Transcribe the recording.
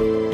Lord.